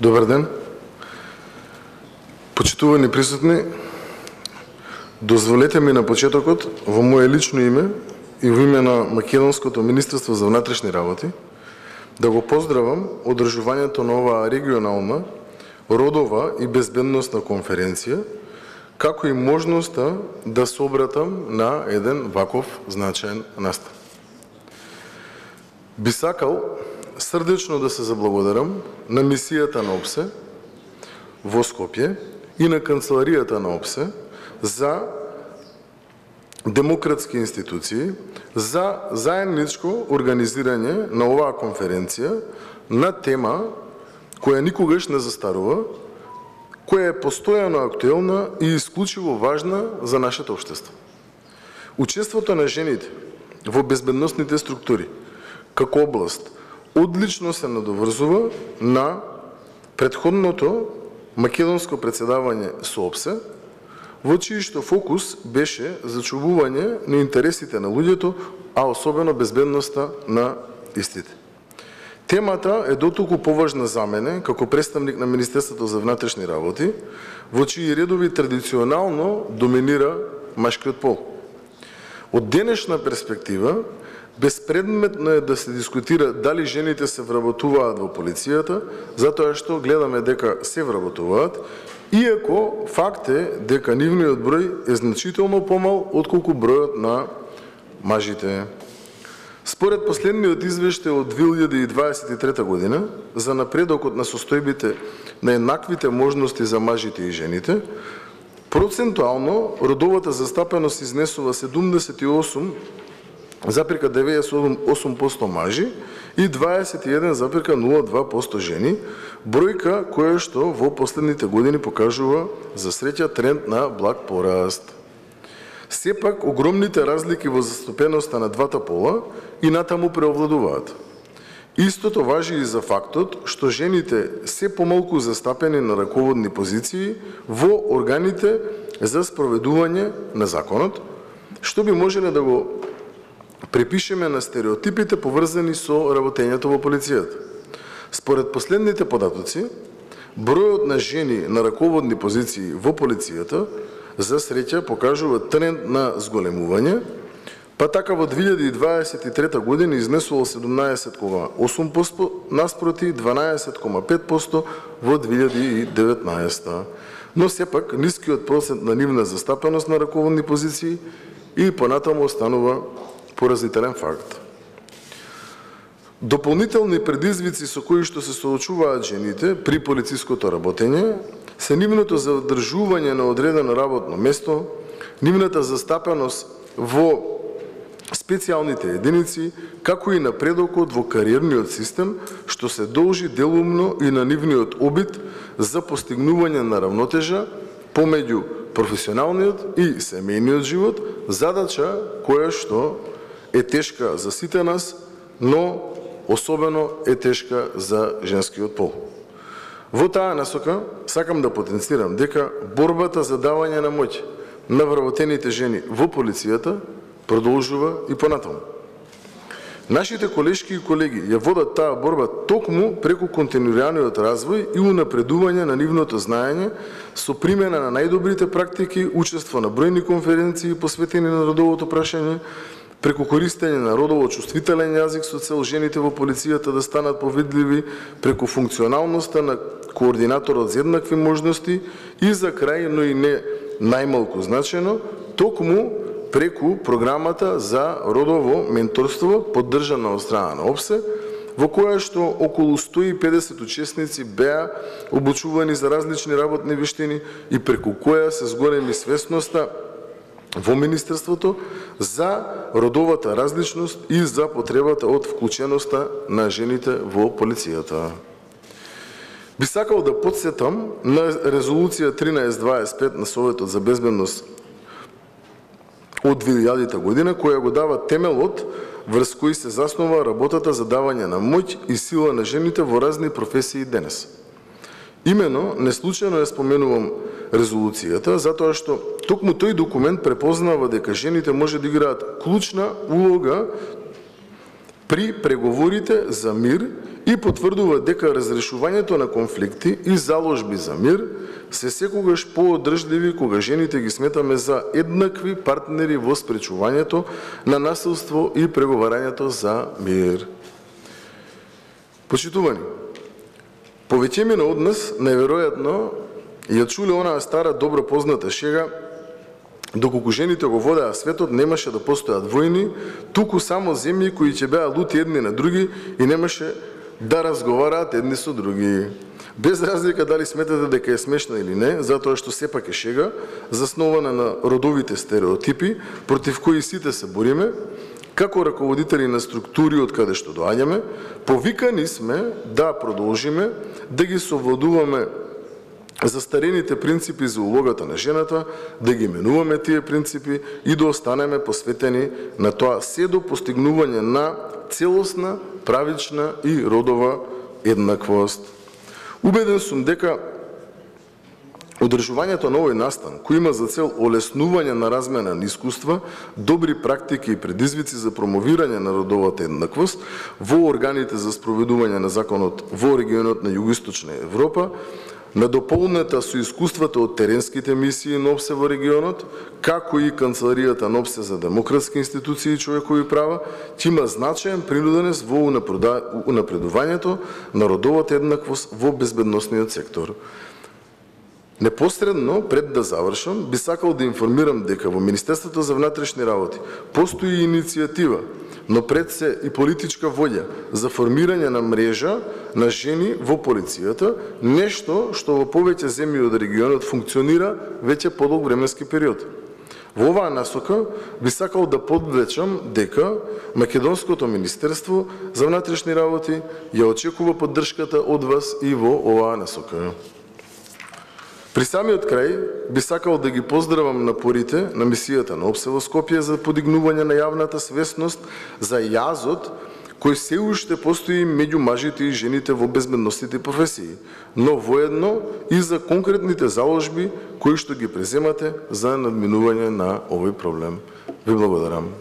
Добар ден. Почитувани присутни, дозволете ми на почетокот во моје лично име и во име на Македонското Министерство за внатрешни работи да го поздравам одржувањето на оваа регионална, родова и безбедносна конференција, како и можноста да се обратам на еден ваков значаен настан. Би сакал срдечно да се заблагодарам на мисијата на ОПСЕ во Скопје и на канцеларијата на ОПСЕ за демократски институции за заедничко организирање на оваа конференција на тема која никогаш не застарува, која е постојано актуелна и исклучиво важна за нашето општество. Учеството на жените во безбедносните структури како област одлично се надоврзува на предходното македонско председавање со ОПСЕ, во чиј што фокус беше зачувување на интересите на луѓето, а особено безбедноста на истите. Темата е дотолку поважна за мене, како представник на Министерството за внатрешни работи, во чии редови традиционално доминира машкиот пол. Од денешна перспектива, Безпредметно е да се дискутира дали жените се вработуваат во полицијата, затоа што гледаме дека се вработуваат, иако факт е дека нивниот број е значително помал отколку бројот на мажите. Според последниот извештај од 2023 година за напредокот на состојбите на еднаквите можности за мажите и жените, процентуално родовата застапеност изнесува 78 запирка 98% мажи и 21,02% жени, бројка која што во последните години покажува за среќа тренд на благ пораст. Сепак, огромните разлики во застапеноста на двата пола и натаму преовладуваат. Истото важи и за фактот што жените се помалку застапени на раководни позиции во органите за спроведување на законот, што би можеле да го препишеме на стереотипите поврзани со работењето во полицијата. Според последните податоци, бројот на жени на раководни позиции во полицијата за среќа покажува тренд на зголемување, па така во 2023 година изнесувал 17,8% наспроти 12,5% во 2019. Но сепак нискиот процент на нивна застапеност на раководни позиции и понатаму останува поразителен факт. Дополнителни предизвици со кои што се соочуваат жените при полициското работење се нивното задржување на одредено работно место, нивната застапеност во специјалните единици, како и напредокот во кариерниот систем, што се должи делумно и на нивниот обид за постигнување на равнотежа помеѓу професионалниот и семејниот живот, задача која што е тешка за сите нас, но особено е тешка за женскиот пол. Во таа насока сакам да потенцирам дека борбата за давање на моќ на вработените жени во полицијата продолжува и понатаму. Нашите колешки и колеги ја водат таа борба токму преку континуираниот развој и унапредување на нивното знаење со примена на најдобрите практики, учество на бројни конференции посветени на родовото прашање, преку користење на родово чувствителен јазик со цел жените во полицијата да станат повидливи, преку функционалноста на координаторот за еднакви можности и за крај, но и не најмалку значено, токму преку програмата за родово менторство поддржана од страна на ОПСЕ, во која што околу 150 учесници беа обучувани за различни работни вештини и преку која се зголеми свесноста во Министерството за родовата различност и за потребата од вклученоста на жените во полицијата. Би сакал да подсетам на резолуција 1325 на Советот за безбедност од 2000 година, која го дава темелот врз кој се заснова работата за давање на моќ и сила на жените во разни професии денес. Имено, неслучајно ја споменувам резолуцијата, затоа што токму тој документ препознава дека жените може да играат клучна улога при преговорите за мир и потврдува дека разрешувањето на конфликти и заложби за мир се секогаш поодржливи кога жените ги сметаме за еднакви партнери во спречувањето на насилство и преговарањето за мир. Почитувани, повеќемина од нас најверојатно ја чуле онаа стара добро позната шега Доколку жените го водеа светот, немаше да постојат војни, туку само земји кои ќе беа лути едни на други и немаше да разговараат едни со други. Без разлика дали сметате дека е смешна или не, затоа што сепак е шега, заснована на родовите стереотипи, против кои сите се бориме, како раководители на структури од каде што доаѓаме, повикани сме да продолжиме да ги совладуваме застарените принципи за улогата на жената, да ги менуваме тие принципи и да останеме посветени на тоа се до постигнување на целосна, правична и родова еднаквост. Убеден сум дека Одржувањето на овој настан, кој има за цел олеснување на размена на искуства, добри практики и предизвици за промовирање на родовата еднаквост во органите за спроведување на законот во регионот на Југоисточна Европа, Надополнета со искуствата од теренските мисии на ОПСЕ во регионот, како и Канцеларијата на ОПСЕ за демократски институции и човекови права, ќе има значаен принуденес во унапредувањето на родовата еднаквост во безбедносниот сектор. Непосредно, пред да завршам, би сакал да информирам дека во Министерството за внатрешни работи постои иницијатива но пред се и политичка волја за формирање на мрежа на жени во полицијата, нешто што во повеќе земји од регионот функционира веќе подолг временски период. Во оваа насока би сакал да подвлечам дека Македонското Министерство за внатрешни работи ја очекува поддршката од вас и во оваа насока. При самиот крај би сакал да ги поздравам напорите на мисијата на ОПСЕ во Скопје за подигнување на јавната свесност за јазот кој се уште постои меѓу мажите и жените во безбедностите професии, но воедно и за конкретните заложби кои што ги преземате за надминување на овој проблем. Ви благодарам.